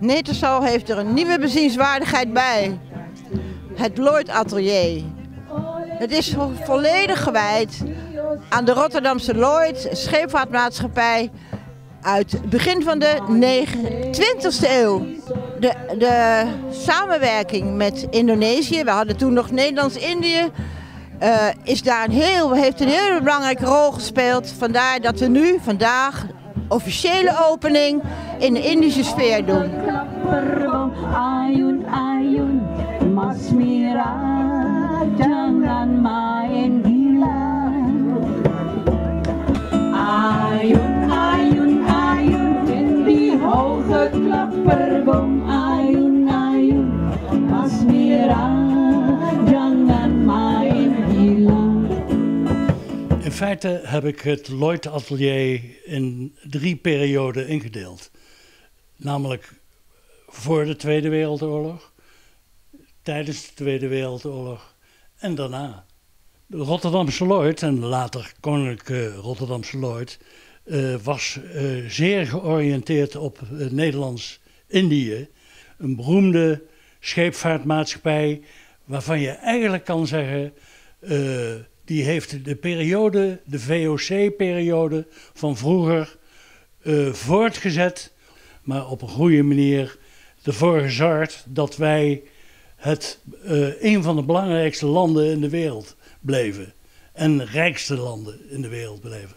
Netersal heeft er een nieuwe bezienswaardigheid bij. Het Lloyd Atelier. Het is volledig gewijd aan de Rotterdamse Lloyd, scheepvaartmaatschappij uit het begin van de 20e eeuw. De, de samenwerking met Indonesië, we hadden toen nog Nederlands-Indië, uh, is daar een heel, heeft een hele belangrijke rol gespeeld. Vandaar dat we nu vandaag officiële opening in de Indische sfeer doen. Ayun, ayun, jangan main gila. Ayun, ayun, ayun, in die hoge klapperboom. Ayun, ayun, jangan main gila. In feite heb ik het Lloyd Atelier in drie perioden ingedeeld. Namelijk voor de Tweede Wereldoorlog, tijdens de Tweede Wereldoorlog en daarna. De Rotterdamse Lloyd, en later Koninklijke Rotterdamse Lloyd, uh, was uh, zeer georiënteerd op uh, Nederlands-Indië. Een beroemde scheepvaartmaatschappij waarvan je eigenlijk kan zeggen, die heeft de periode, de VOC-periode van vroeger voortgezet, maar op een goede manier ervoor gezorgd dat wij het uh, een van de belangrijkste landen in de wereld bleven. En rijkste landen in de wereld bleven.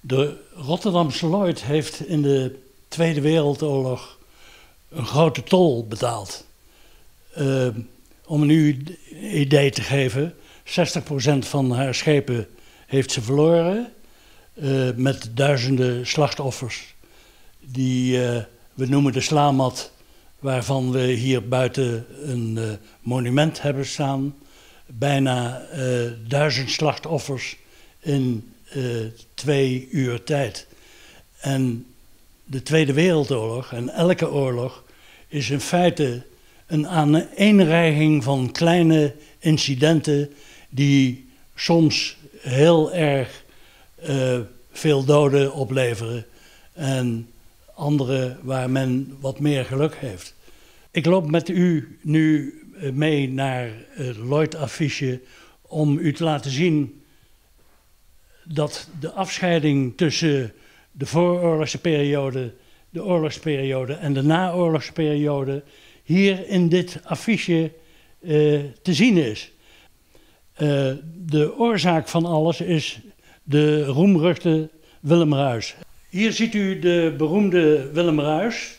De Rotterdamse Lloyd heeft in de Tweede Wereldoorlog een grote tol betaald. Uh, om een idee te geven, 60% van haar schepen heeft ze verloren. Uh, met duizenden slachtoffers. Die we noemen de slamat waarvan we hier buiten een uh, monument hebben staan. Bijna uh, duizend slachtoffers in twee uur tijd. En de Tweede Wereldoorlog en elke oorlog is in feite een aaneenreiging van kleine incidenten die soms heel erg veel doden opleveren en andere waar men wat meer geluk heeft. Ik loop met u nu eh, mee naar het Lloyd-affiche om u te laten zien dat de afscheiding tussen de vooroorlogse periode, de oorlogsperiode en de naoorlogsperiode hier in dit affiche uh, te zien is. Uh, de oorzaak van alles is de roemruchte Willem Ruis. Hier ziet u de beroemde Willem Ruis.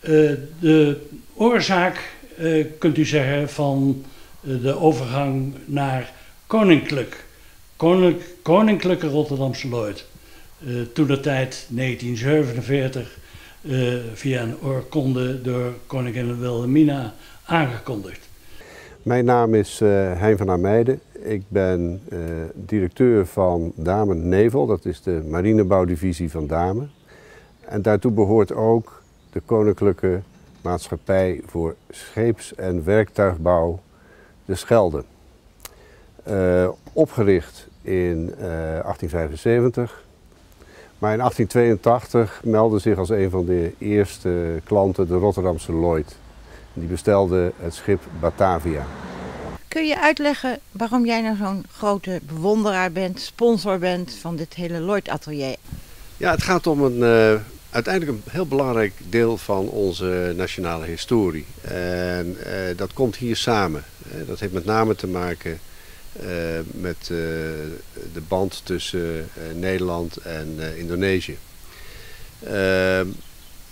Uh, de oorzaak, uh, kunt u zeggen, van uh, de overgang naar koninklijk. Koninklijk koninklijke Rotterdamse Lloyd. toen de tijd 1947 via een oorkonde door koningin Wilhelmina aangekondigd. Mijn naam is Hein van Ameijden. Ik ben uh, directeur van Damen Nevel, dat is de marinebouwdivisie van Damen. En daartoe behoort ook de Koninklijke Maatschappij voor Scheeps- en Werktuigbouw de Schelde. Uh, opgericht in uh, 1875, maar in 1882 meldde zich als een van de eerste klanten de Rotterdamse Lloyd. Die bestelde het schip Batavia. Kun je uitleggen waarom jij nou zo'n grote bewonderaar bent, sponsor bent van dit hele Lloyd Atelier? Ja, het gaat om een, uh, uiteindelijk een heel belangrijk deel van onze nationale historie. En uh, dat komt hier samen. Uh, dat heeft met name te maken met de band tussen Nederland en Indonesië.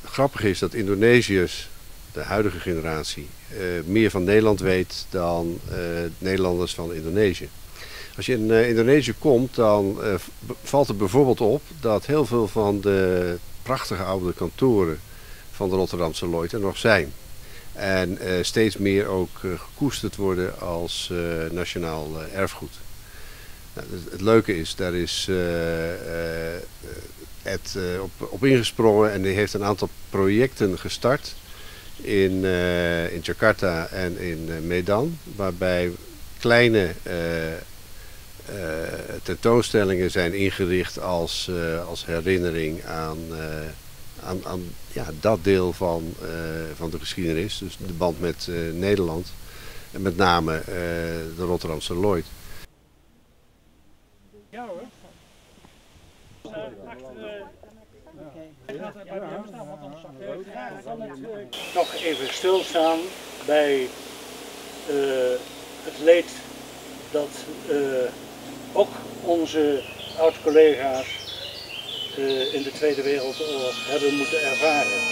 grappig is dat Indonesiërs de huidige generatie uh, meer van Nederland weet dan uh, Nederlanders van Indonesië. Als je in uh, Indonesië komt, dan valt het bijvoorbeeld op dat heel veel van de prachtige oude kantoren van de Rotterdamse Lloyd er nog zijn. En steeds meer ook gekoesterd worden als nationaal erfgoed. Nou, het leuke is, daar is Ed op, op ingesprongen en die heeft een aantal projecten gestart in, uh, in Jakarta en in uh, Medan, waarbij kleine uh, tentoonstellingen zijn ingericht als, als herinnering aan, aan, aan ja, dat deel van, van de geschiedenis. Dus de band met Nederland. En met name de Rotterdamse Lloyd. Ja hoor. Nog even stilstaan bij uh, het leed dat uh, ook onze oud-collega's uh, in de Tweede Wereldoorlog hebben moeten ervaren.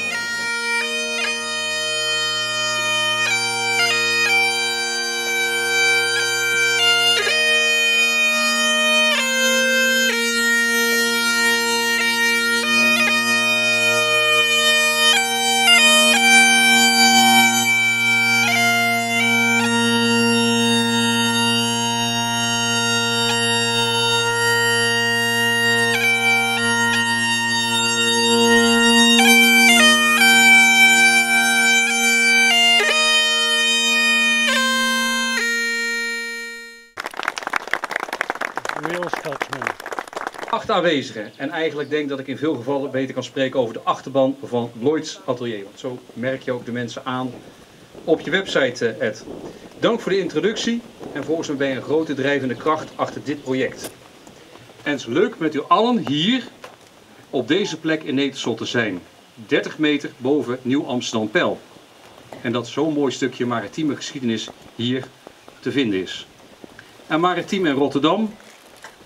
Acht aanwezigen. En eigenlijk denk dat ik in veel gevallen beter kan spreken over de achterban van Lloyds Atelier. Want zo merk je ook de mensen aan op je website, eh, Ed. Dank voor de introductie. En volgens mij ben je een grote drijvende kracht achter dit project. En het is leuk met u allen hier op deze plek in Netelsel te zijn. 30 meter boven Nieuw-Amsterdam-Pel. En dat zo'n mooi stukje maritieme geschiedenis hier te vinden is. En maritiem en Rotterdam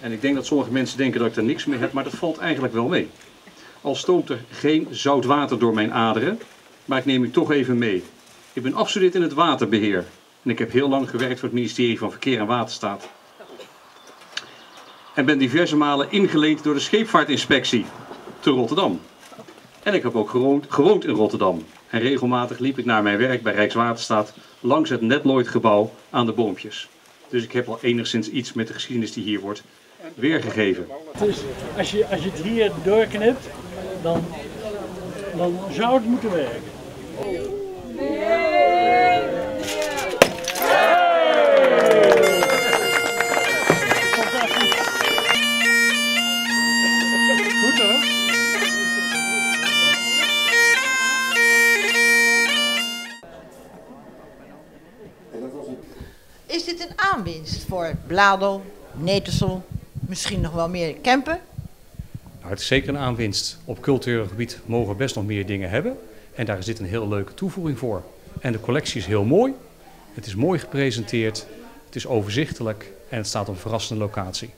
en ik denk dat sommige mensen denken dat ik er niks mee heb, maar dat valt eigenlijk wel mee. Al stoomt er geen zout water door mijn aderen, maar ik neem u toch even mee. Ik ben absoluut in het waterbeheer. En ik heb heel lang gewerkt voor het ministerie van Verkeer en Waterstaat. En ben diverse malen ingeleend door de scheepvaartinspectie te Rotterdam. En ik heb ook gewoond, gewoond in Rotterdam. En regelmatig liep ik naar mijn werk bij Rijkswaterstaat langs het Netloid gebouw aan de boompjes. Dus ik heb al enigszins iets met de geschiedenis die hier wordt weergegeven. Dus als je, als je het hier doorknipt, dan, dan zou het moeten werken. Goed hoor. Is dit een aanwinst voor Bladel, Netelsel, misschien nog wel meer campen? Nou, het is zeker een aanwinst. Op cultureel gebied mogen we best nog meer dingen hebben. En daar zit een heel leuke toevoeging voor. En de collectie is heel mooi. Het is mooi gepresenteerd. Het is overzichtelijk. En het staat op een verrassende locatie.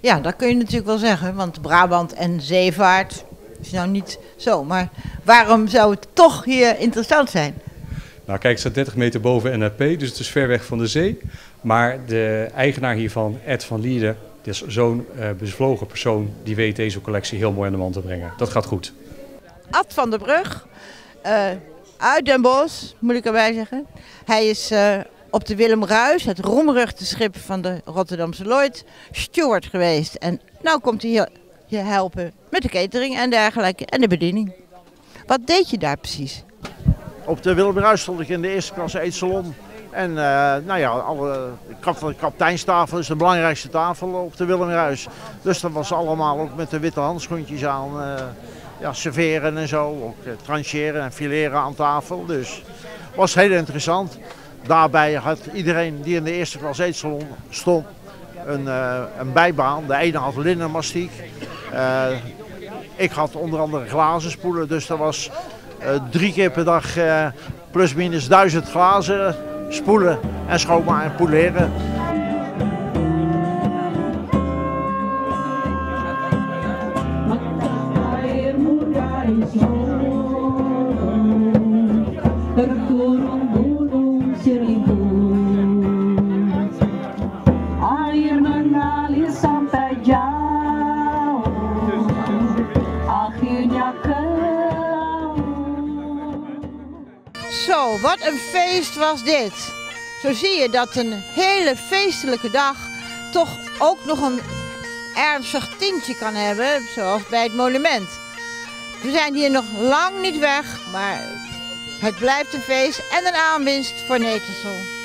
Ja, dat kun je natuurlijk wel zeggen. Want Brabant en zeevaart is nou niet zo. Maar waarom zou het toch hier interessant zijn? Nou kijk, het staat 30 meter boven NAP, dus het is ver weg van de zee. Maar de eigenaar hiervan, Ed van Lieden, dus zo'n uh, bevlogen persoon die weet deze collectie heel mooi aan de man te brengen. Dat gaat goed. Ad van der Brug, uh, uit Den Bosch, moet ik erbij zeggen. Hij is uh, op de Willem Ruis, het roemruchte schip van de Rotterdamse Lloyd, steward geweest. En nu komt hij hier, hier helpen met de catering en dergelijke en de bediening. Wat deed je daar precies? Op de Willem Ruis stond ik in de eerste klasse eetsalon. En uh, nou ja, alle, de kapiteinstafel is de belangrijkste tafel op de Willemruis. Dus dat was allemaal ook met de witte handschoentjes aan. Uh, ja, serveren en zo, ook uh, trancheren en fileren aan tafel. Dus was heel interessant. Daarbij had iedereen die in de eerste klas eetsalon stond een, een bijbaan. De ene had linnenmastiek. ik had onder andere glazen spoelen, dus dat was drie keer per dag plus minus duizend glazen spoelen en schoonmaken en poleren. Was dit. Zo zie je dat een hele feestelijke dag toch ook nog een ernstig tintje kan hebben, zoals bij het monument. We zijn hier nog lang niet weg, maar het blijft een feest en een aanwinst voor Netelsel.